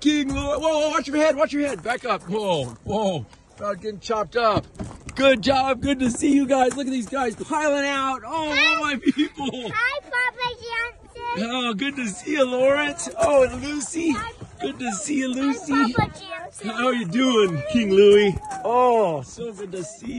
King Louis. Whoa, whoa, watch your head, watch your head. Back up. Whoa, whoa. Not getting chopped up. Good job. Good to see you guys. Look at these guys piling out. Oh, all my people. Hi, Papa Johnson. Oh, good to see you, Lawrence. Oh, and Lucy. Good to see you, Lucy. Hi, Papa Johnson. How are you doing, King Louis? Oh, so good to see you.